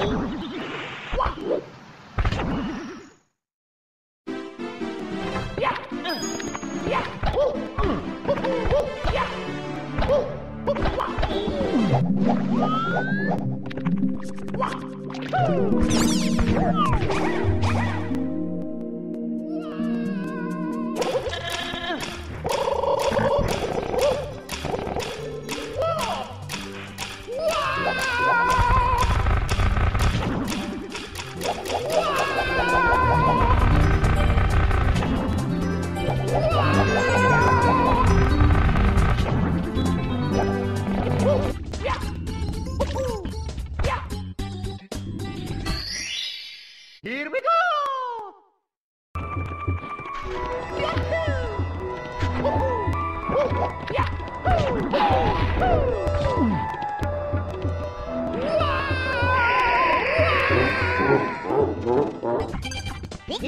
Here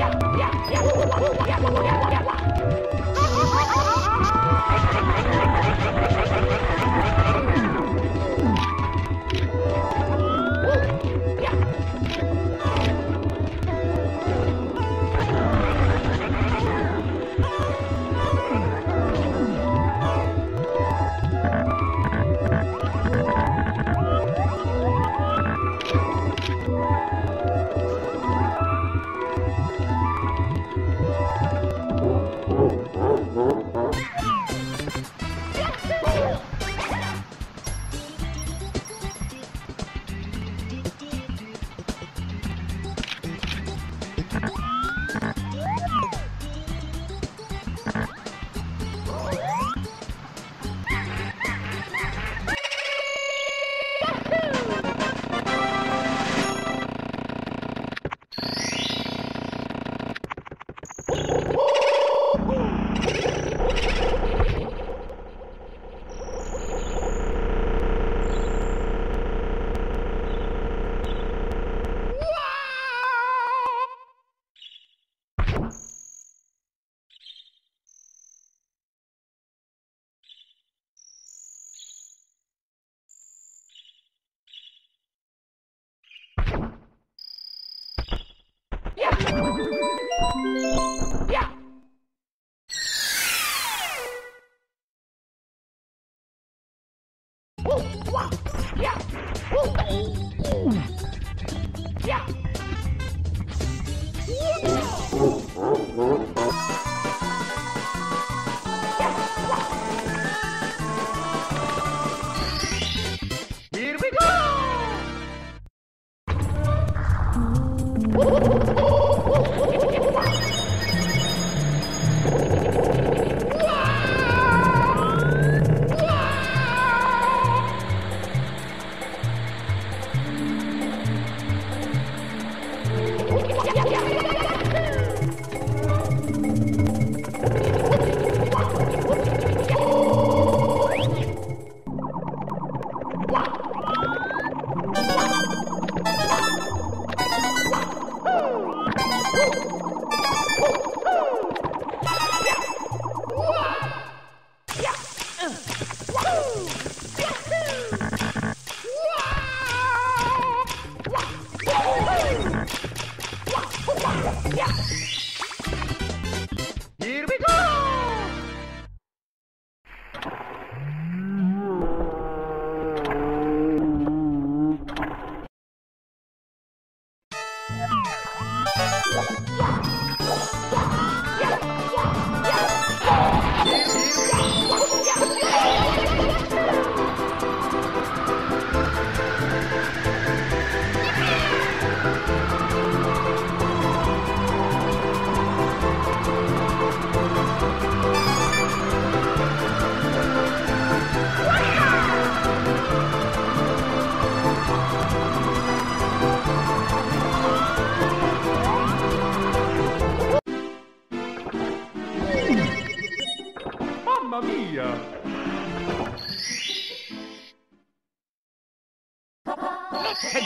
Thank you.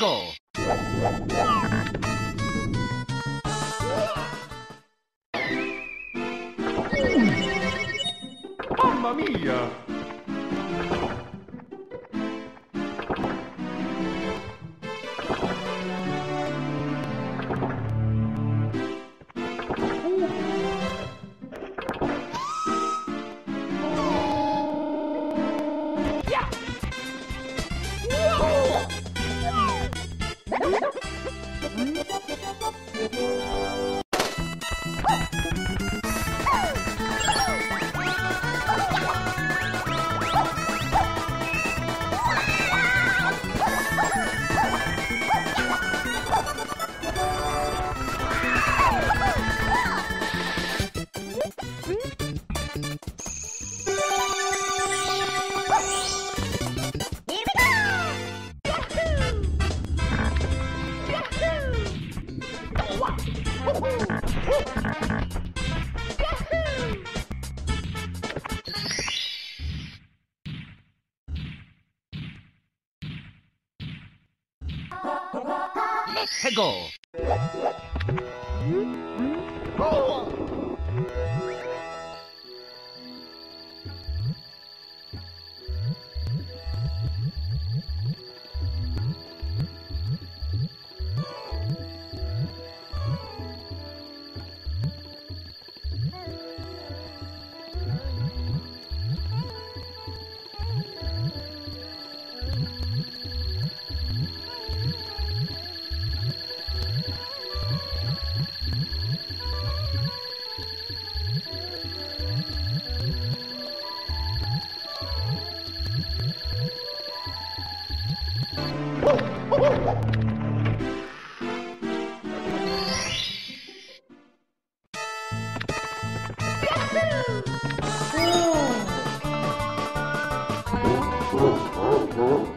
Let's Go! Uhum.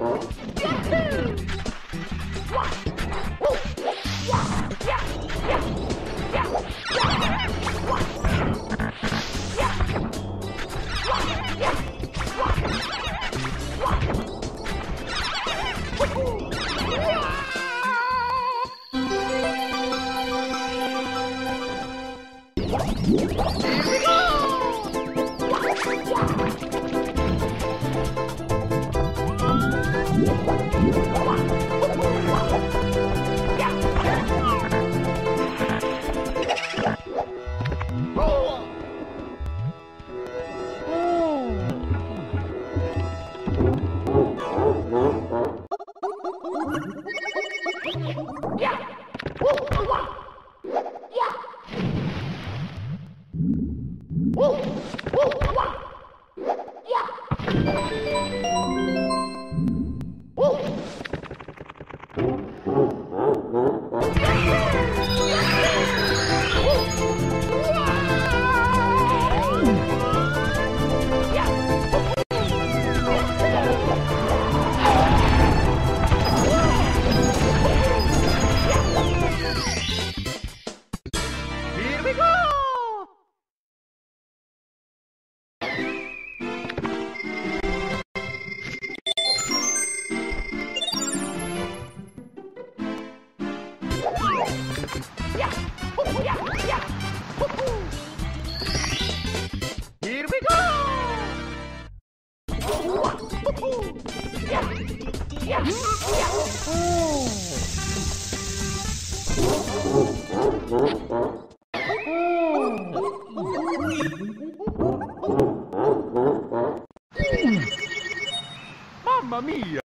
Mamma mia!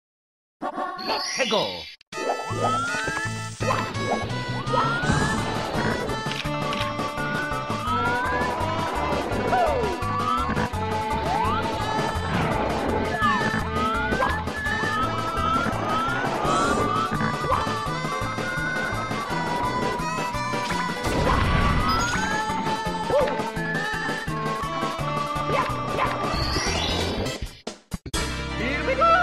Let's go! Here we go!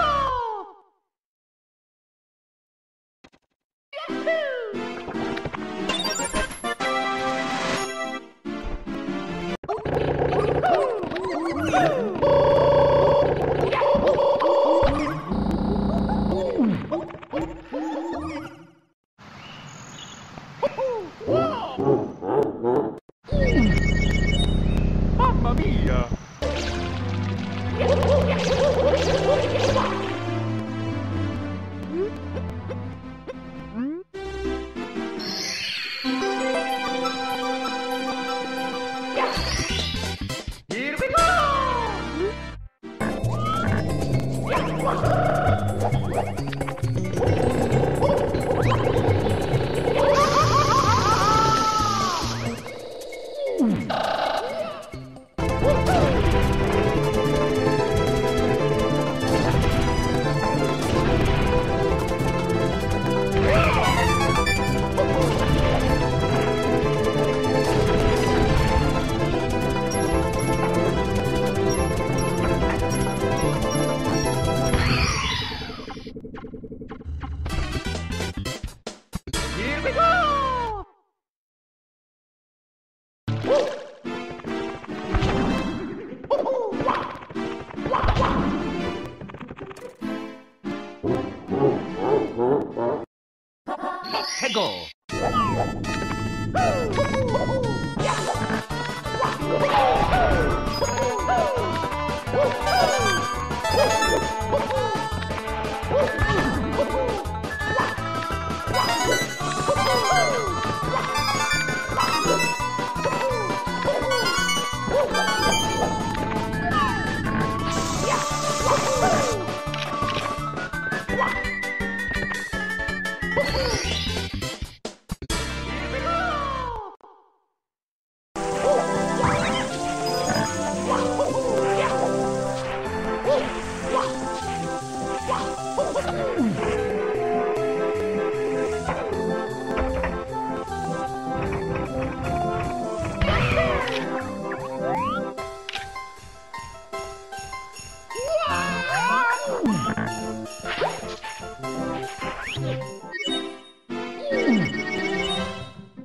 go!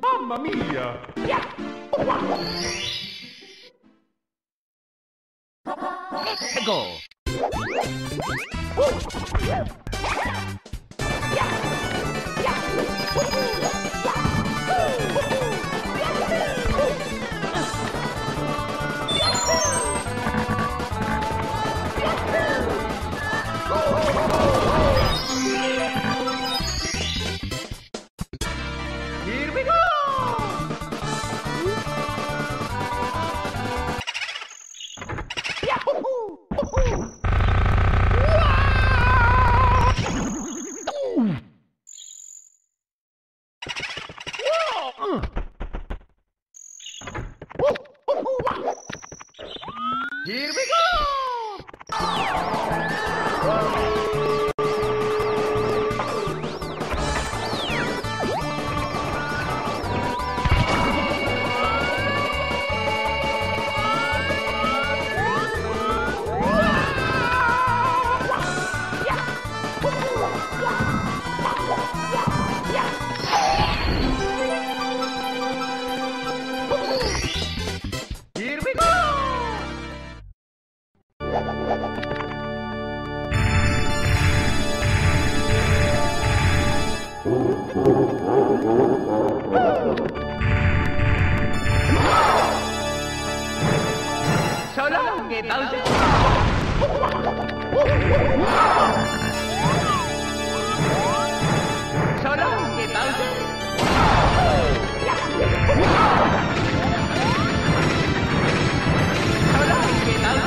Mamma mia! 해 কে দাও। সরো কে দাও সরো কে দাও